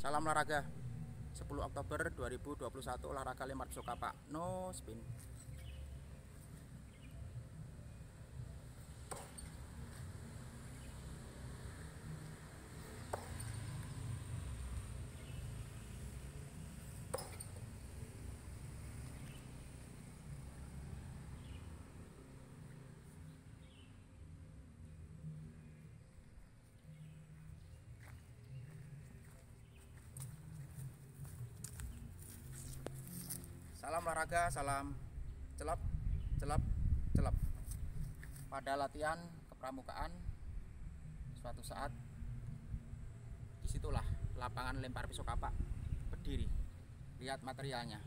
Salam olahraga. 10 Oktober 2021 olahraga lempar pisau kapak no spin Salam olahraga, salam celap, celap, celap. Pada latihan kepramukaan suatu saat di situlah lapangan lempar pisau kapak berdiri. Lihat materialnya.